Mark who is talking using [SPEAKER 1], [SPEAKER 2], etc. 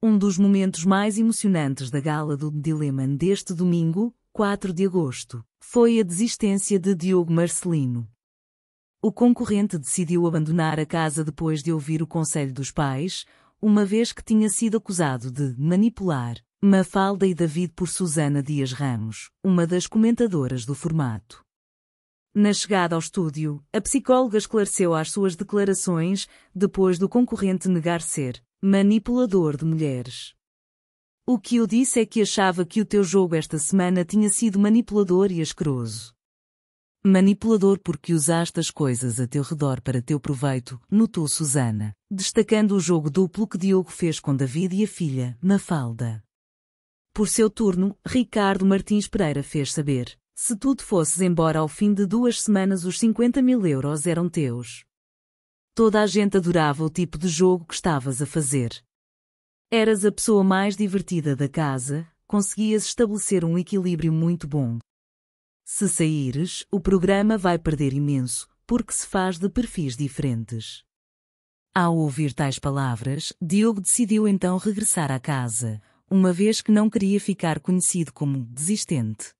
[SPEAKER 1] Um dos momentos mais emocionantes da gala do Dilema deste domingo, 4 de agosto, foi a desistência de Diogo Marcelino. O concorrente decidiu abandonar a casa depois de ouvir o conselho dos pais, uma vez que tinha sido acusado de manipular Mafalda e David por Susana Dias Ramos, uma das comentadoras do formato. Na chegada ao estúdio, a psicóloga esclareceu as suas declarações depois do concorrente negar ser manipulador de mulheres. O que eu disse é que achava que o teu jogo esta semana tinha sido manipulador e asqueroso. Manipulador porque usaste as coisas a teu redor para teu proveito, notou Susana, destacando o jogo duplo que Diogo fez com David e a filha, Mafalda. Por seu turno, Ricardo Martins Pereira fez saber: se tu fosses embora ao fim de duas semanas os 50 mil euros eram teus. Toda a gente adorava o tipo de jogo que estavas a fazer. Eras a pessoa mais divertida da casa, conseguias estabelecer um equilíbrio muito bom. Se saíres, o programa vai perder imenso, porque se faz de perfis diferentes. Ao ouvir tais palavras, Diogo decidiu então regressar à casa, uma vez que não queria ficar conhecido como desistente.